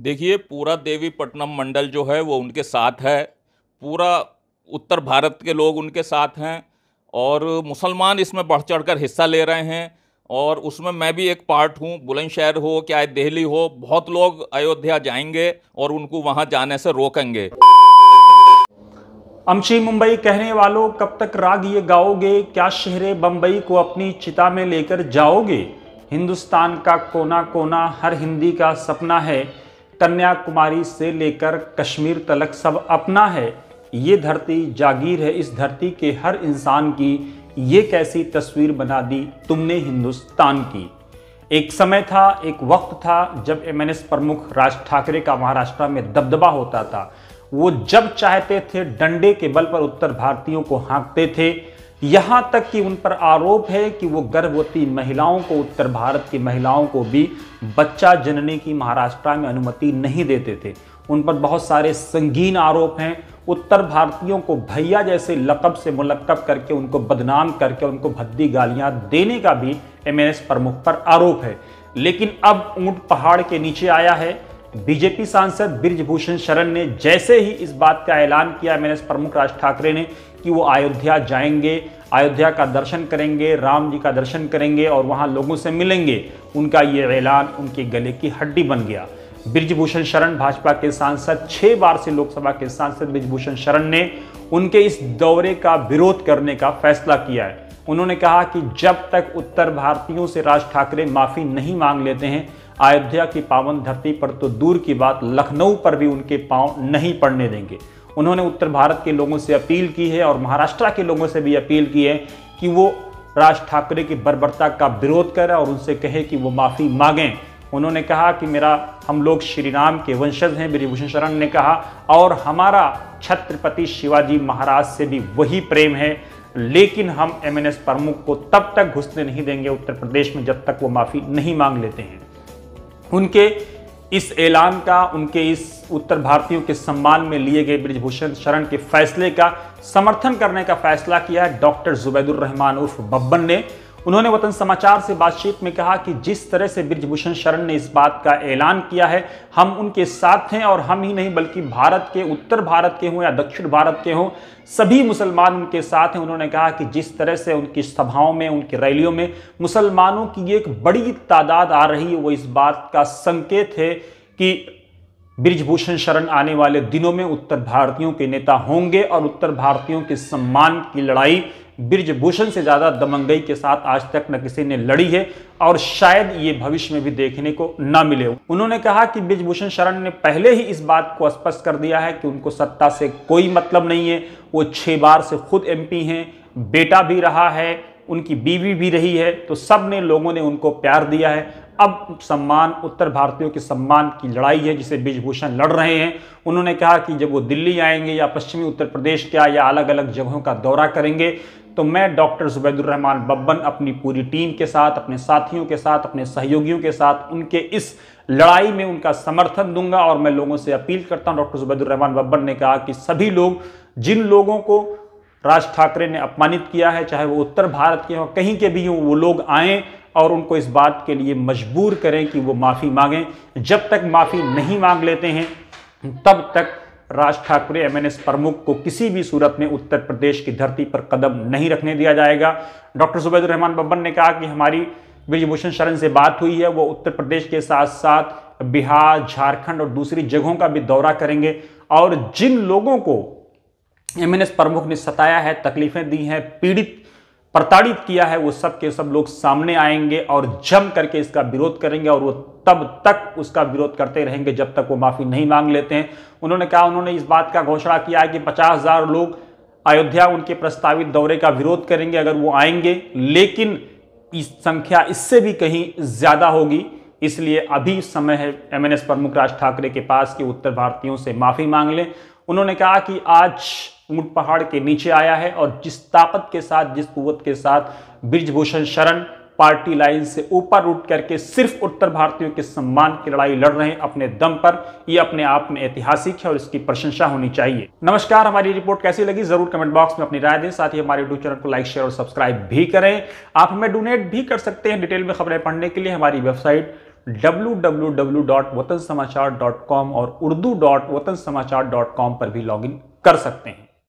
देखिए, पूरा देवीपट्टनम मंडल जो है, वो उनके साथ है। पूरा उत्तर भारत के लोग उनके साथ हैं और मुसलमान इसमें बढ़ चढ़ कर हिस्सा ले रहे हैं और उसमें मैं भी एक पार्ट हूँ। बुलंदशहर हो, क्या दिल्ली हो, बहुत लोग अयोध्या जाएँगे और उनको वहाँ जाने से रोकेंगे। अमशी मुंबई कहने वालों, कब तक राग ये गाओगे? क्या शहर बम्बई को अपनी चिता में लेकर जाओगे? हिंदुस्तान का कोना कोना हर हिंदी का सपना है। कन्याकुमारी से लेकर कश्मीर तलक सब अपना है। ये धरती जागीर है। इस धरती के हर इंसान की ये कैसी तस्वीर बना दी तुमने हिंदुस्तान की। एक समय था, एक वक्त था जब एमएनएस प्रमुख राज ठाकरे का महाराष्ट्र में दबदबा होता था। वो जब चाहते थे, डंडे के बल पर उत्तर भारतीयों को हाँकते थे यहाँ तक कि उन पर आरोप है कि वो गर्भवती महिलाओं को, उत्तर भारत की महिलाओं को भी बच्चा जनने की महाराष्ट्र में अनुमति नहीं देते थे। उन पर बहुत सारे संगीन आरोप हैं। उत्तर भारतीयों को भैया जैसे लकब से मुलकब करके, उनको बदनाम करके, उनको भद्दी गालियाँ देने का भी एमएनएस प्रमुख पर आरोप है। लेकिन अब ऊँट पहाड़ के नीचे आया है। बीजेपी सांसद ब्रिजभूषण शरण ने जैसे ही इस बात का ऐलान किया एमएनएस प्रमुख राज ठाकरे ने कि वो अयोध्या जाएँगे, अयोध्या का दर्शन करेंगे, राम जी का दर्शन करेंगे और वहाँ लोगों से मिलेंगे। उनका ये ऐलान उनके गले की हड्डी बन गया। ब्रिजभूषण शरण भाजपा के सांसद, छह बार से लोकसभा के सांसद ब्रिजभूषण शरण ने उनके इस दौरे का विरोध करने का फैसला किया है। उन्होंने कहा कि जब तक उत्तर भारतीयों से राज ठाकरे माफ़ी नहीं मांग लेते हैं, अयोध्या की पावन धरती पर तो दूर की बात लखनऊ पर भी उनके पाँव नहीं पड़ने देंगे। उन्होंने उत्तर भारत के लोगों से अपील की है और महाराष्ट्र के लोगों से भी अपील की है कि वो राज ठाकरे की बर्बरता का विरोध करें और उनसे कहे कि वो माफ़ी मांगें। उन्होंने कहा कि मेरा, हम लोग श्री राम के वंशज हैं ब्रिभूषण शरण ने कहा, और हमारा छत्रपति शिवाजी महाराज से भी वही प्रेम है। लेकिन हम एमएनएस प्रमुख को तब तक घुसने नहीं देंगे उत्तर प्रदेश में जब तक वो माफ़ी नहीं मांग लेते हैं। उनके इस ऐलान का, उनके इस उत्तर भारतीयों के सम्मान में लिए गए ब्रिजभूषण शरण के फैसले का समर्थन करने का फैसला किया है डॉक्टर जुबैदुर रहमान उर्फ़ बब्बन ने। उन्होंने वतन समाचार से बातचीत में कहा कि जिस तरह से ब्रिजभूषण शरण ने इस बात का ऐलान किया है, हम उनके साथ हैं और हम ही नहीं बल्कि भारत के, उत्तर भारत के हों या दक्षिण भारत के हों, सभी मुसलमान उनके साथ हैं। उन्होंने कहा कि जिस तरह से उनकी सभाओं में, उनकी रैलियों में मुसलमानों की एक बड़ी तादाद आ रही है, वो इस बात का संकेत है कि ब्रिजभूषण शरण आने वाले दिनों में उत्तर भारतीयों के नेता होंगे और उत्तर भारतीयों के सम्मान की लड़ाई ब्रिजभूषण से ज़्यादा दमंगई के साथ आज तक न किसी ने लड़ी है और शायद ये भविष्य में भी देखने को न मिले। उन्होंने कहा कि ब्रिजभूषण शरण ने पहले ही इस बात को स्पष्ट कर दिया है कि उनको सत्ता से कोई मतलब नहीं है। वो छह बार से खुद एमपी हैं, बेटा भी रहा है, उनकी बीवी भी रही है तो सबने लोगों ने उनको प्यार दिया है। अब सम्मान, उत्तर भारतीयों के सम्मान की लड़ाई है, जिसे ब्रिजभूषण लड़ रहे हैं। उन्होंने कहा कि जब वो दिल्ली आएँगे या पश्चिमी उत्तर प्रदेश क्या या अलग अलग जगहों का दौरा करेंगे तो मैं डॉक्टर जुबैदुररहमान बब्बन अपनी पूरी टीम के साथ, अपने साथियों के साथ, अपने सहयोगियों के साथ उनके इस लड़ाई में उनका समर्थन दूँगा और मैं लोगों से अपील करता हूँ। डॉक्टर जुबैदुररहमान बब्बन ने कहा कि सभी लोग, जिन लोगों को राज ठाकरे ने अपमानित किया है, चाहे वो उत्तर भारत के हों, कहीं के भी हों, वो लोग आए और उनको इस बात के लिए मजबूर करें कि वो माफ़ी मांगें। जब तक माफ़ी नहीं मांग लेते हैं, तब तक राज ठाकरे एमएनएस प्रमुख को किसी भी सूरत में उत्तर प्रदेश की धरती पर कदम नहीं रखने दिया जाएगा। डॉक्टर जुबैदुर रहमान बब्बन ने कहा कि हमारी ब्रिजभूषण शरण से बात हुई है, वो उत्तर प्रदेश के साथ साथ बिहार, झारखंड और दूसरी जगहों का भी दौरा करेंगे। और जिन लोगों को एमएनएस प्रमुख ने सताया है, तकलीफें दी हैं, पीड़ित प्रताड़ित किया है, वो सब के सब लोग सामने आएँगे और जम करके इसका विरोध करेंगे और वो तब तक उसका विरोध करते रहेंगे जब तक वो माफ़ी नहीं मांग लेते हैं। उन्होंने कहा, उन्होंने इस बात का घोषणा किया है कि पचास हज़ार लोग अयोध्या उनके प्रस्तावित दौरे का विरोध करेंगे, अगर वो आएँगे। लेकिन इस संख्या इससे भी कहीं ज़्यादा होगी, इसलिए अभी समय है एमएनएस प्रमुख राज ठाकरे के पास कि उत्तर भारतीयों से माफ़ी मांग लें। उन्होंने कहा कि आज ऊँट पहाड़ के नीचे आया है और जिस ताकत के साथ, जिस कुत के साथ ब्रिजभूषण शरण पार्टी लाइन से ऊपर उठ करके सिर्फ़ उत्तर भारतीयों के सम्मान की लड़ाई लड़ रहे हैं, अपने दम पर यह अपने आप में ऐतिहासिक है और इसकी प्रशंसा होनी चाहिए। नमस्कार, हमारी रिपोर्ट कैसी लगी? ज़रूर कमेंट बॉक्स में अपनी राय दें, साथ ही हमारे यूट्यूब चैनल को लाइक, शेयर और सब्सक्राइब भी करें। आप हमें डोनेट भी कर सकते हैं डिटेल में खबरें पढ़ने के लिए हमारी वेबसाइट www.वतन और उर्दू पर भी लॉगिन कर सकते हैं।